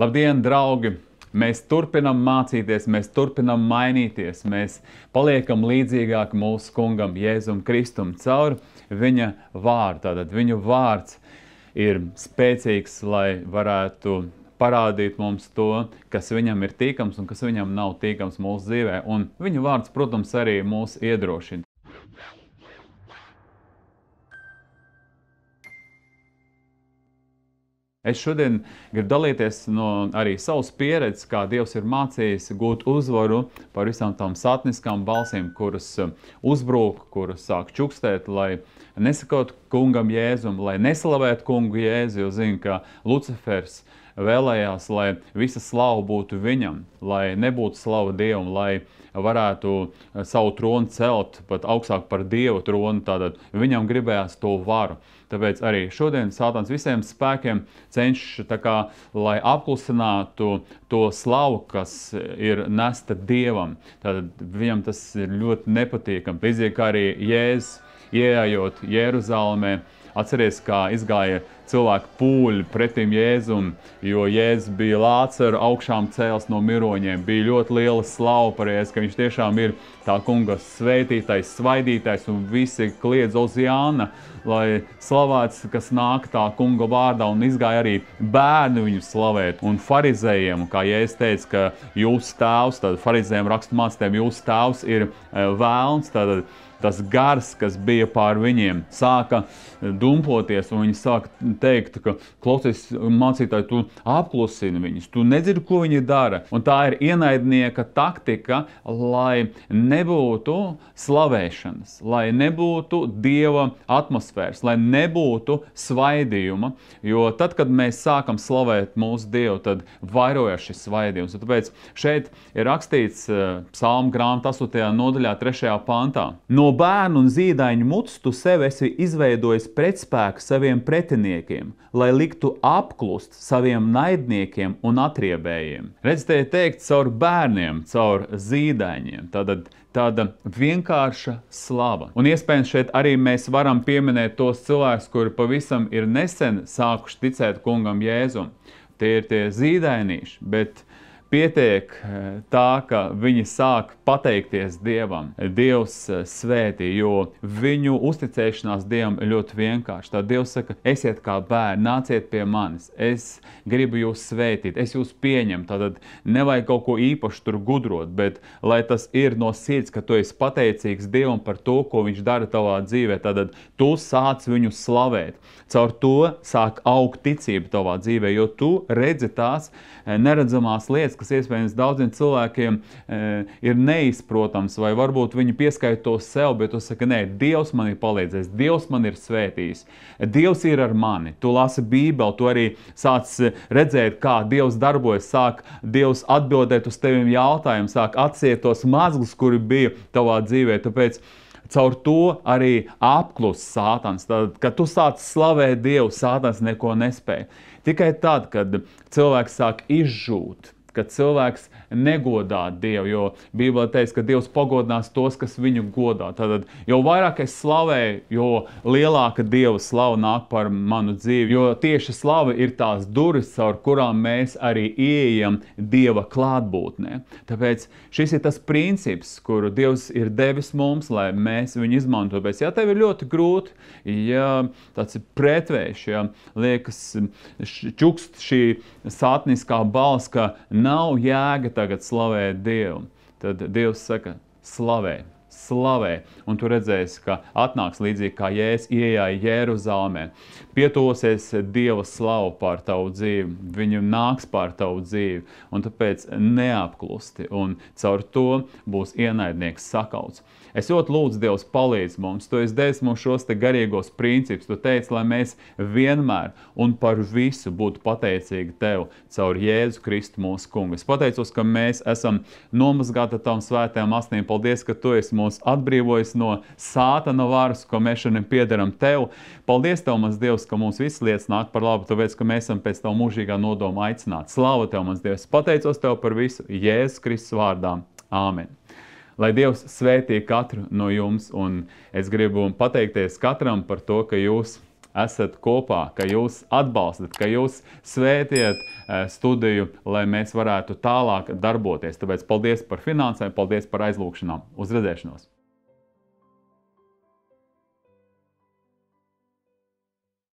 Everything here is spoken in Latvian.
Labdien, draugi! Mēs turpinām mācīties, mēs turpinām mainīties, mēs paliekam līdzīgāki mūsu kungam, Jēzum Kristum, caur viņa vārdu. Tātad viņu vārds ir spēcīgs, lai varētu parādīt mums to, kas viņam ir tīkams un kas viņam nav tīkams mūsu dzīvē. Un viņa vārds, protams, arī mūs iedrošina. Es šodien gribu dalīties no arī savas pieredzes, kā Dievs ir mācījis gūt uzvaru par visām tām satniskām balsīm, kuras um, uzbrūk, kuras sāk čukstēt, lai nesakot kungam Jēzum, lai neslavētu kungu Jēzu, jo zinu, ka Lucifers vēlējās, lai visa slava būtu viņam, lai nebūtu slava Dievam, lai varētu savu tronu celt pat augstāk par Dievu tronu, tātad viņam gribējās to varu. Tāpēc arī šodien Sātans visiem spēkiem cenšas, kā, lai apklusinātu to slavu, kas ir nesta Dievam. Tad viņam tas ir ļoti nepatīkami. Līdzīgi kā arī Jēzus, ieejot Jeruzalemē, atcerieties, kā izgāja cilvēku pūļi pretim Jēzum, jo Jēzus bija Lācaru augšām cēls no miroņiem. Bija ļoti liela slava par Jēzu, ka viņš tiešām ir tā kunga svētītais, svaidītais un visi kliedz uz Jāna, lai slavēts, kas nāk tā kunga vārdā un izgāja arī bērni viņu slavēt. Un farizējiem, kā Jēzus teica, ka jūsu tēvs, tad farizējiem rakstumācējiem jūsu tēvs ir eh, vēlns, tad tas gars, kas bija pār viņiem, sāka dumpoties, un viņi sāka teikt, ka klausies, mācītāji, tu apklusini viņus, tu nedzirdi, ko viņi dara. Un tā ir ienaidnieka taktika, lai nebūtu slavēšanas, lai nebūtu dieva atmosfēras, lai nebūtu svaidījuma. Jo tad, kad mēs sākam slavēt mūsu dievu, tad vairojas šis svaidījums. Tāpēc šeit ir rakstīts uh, Psalmu grāmatā 8. nodaļā, 3. pantā. No No bērnu un zīdaiņu mutes tu sev esi izveidojis pretspēku saviem pretiniekiem, lai liktu apklust saviem naidniekiem un atriebējiem. Redz, te ir teikt caur bērniem, caur zīdaiņiem. Tātad tāda vienkārša slava. Un iespējams šeit arī mēs varam pieminēt tos cilvēkus, kuri pavisam ir nesen sākuši ticēt kungam Jēzum. Tie ir tie zīdainīši, bet Pietiek eh, tā, ka viņi sāk pateikties Dievam. Dievs eh, svētī, jo viņu uzticēšanās Dievam ļoti vienkārša. Tad Dievs saka, esiet kā bērni, nāciet pie manis. Es gribu jūs svētīt, es jūs pieņemu. Tad nevajag kaut ko īpašu tur gudrot, bet lai tas ir no sirds, ka tu esi pateicīgs Dievam par to, ko Viņš dara tavā dzīvē, tad tu sāc viņu slavēt. Caur to sāk augt ticība tavā dzīvē, jo tu redzi tās eh, neredzamās lietas, kas iespējams daudziem cilvēkiem e, ir neizprotams, vai varbūt viņi pieskaita to sev, bet tu saki, nē, Dievs man ir palīdzējis, Dievs man ir svētījis, Dievs ir ar mani. Tu lasi Bībeli, tu arī sāc redzēt, kā Dievs darbojas, sāk Dievs atbildēt uz teviem jautājumiem, sāk atsiet tos mazgus, kuri bija tavā dzīvē. Tāpēc Caur to arī apklus Sātans. Tad, kad tu sāc slavēt Dievu, Sātans neko nespēja. Tikai tad, kad cilvēks sāk izžūt, kad cilvēks negodā Dievu, jo Bībelē teiks, ka Dievs pagodinās tos, kas viņu godā. Tad, jo vairāk es slavēju, jo lielāka Dieva slava nāk par manu dzīvi, jo tieši slava ir tās durvis, caur kurām mēs arī ieejam Dieva klātbūtnē. Tāpēc šis ir tas princips, kuru Dievs ir devis mums, lai mēs viņu izmantotu. Bet, ja tev ir ļoti grūti, ja tāds ir pretvējš, ja liekas čukst šī sātniskā balss, ka nav jēga tagad slavēt Dievu, tad Dievs saka, slavē. Slavē, un tu redzēsi, ka atnāks līdzīgi kā Jēzus ienāca Jeruzalemē. Pietosies Dieva slavu pār tavu dzīvi, viņu nāks pār tavu dzīvi, un tāpēc neapklusti, un caur to būs ienaidnieks sakauts. Es ļoti lūdzu, Dievs, palīdz mums. Tu esi devis mums šos garīgos principus. Tu teici, lai mēs vienmēr un par visu būtu pateicīgi Tev caur Jēzu Kristu mūsu kungu. Es pateicos, ka mēs esam nomazgāti Tavam svētajām asnīm. Paldies, ka Tu esi mūs atbrīvojis no sātana varas, ko mēs šodien piederam Tev. Paldies Tev, mans Dievs, ka mums visas lietas nāk par labu, tāpēc, ka mēs esam pēc Tava mūžīgā nodoma aicināti. Slāva Tev, mans Dievs! Pateicos Tev par visu Jēzus Kristus vārdā. Āmen! Lai Dievs svētī katru no jums, un es gribu pateikties katram par to, ka jūs esat kopā, ka jūs atbalstat, ka jūs svētiet eh, studiju, lai mēs varētu tālāk darboties. Tāpēc paldies par finansēm, paldies par aizlūgšanām. Uz redzēšanos!